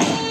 Bye.